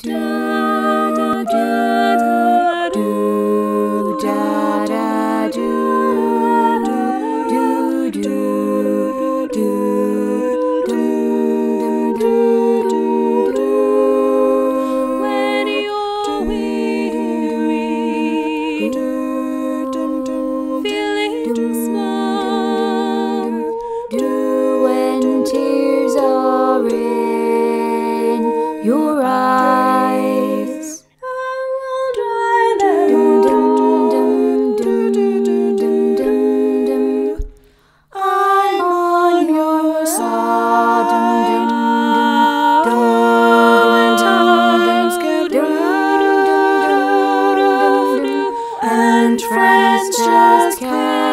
When you're weary feeling small do when tears are in your eyes. just can't.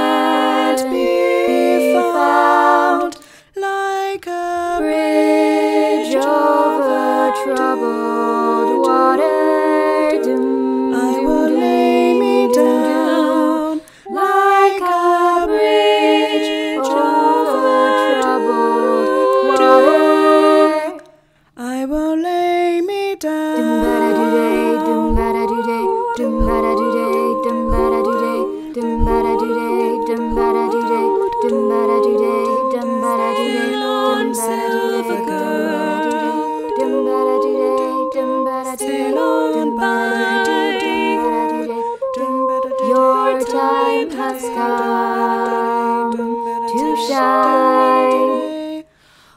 time has come to shine.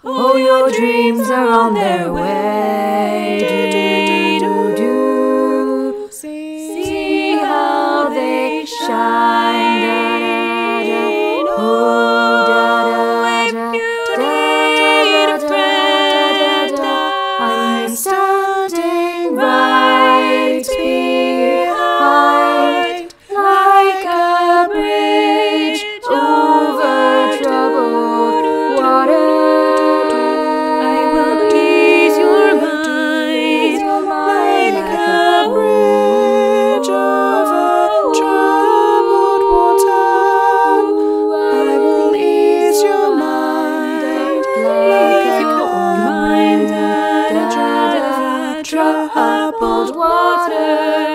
Oh, your dreams are on their way. troubled waters.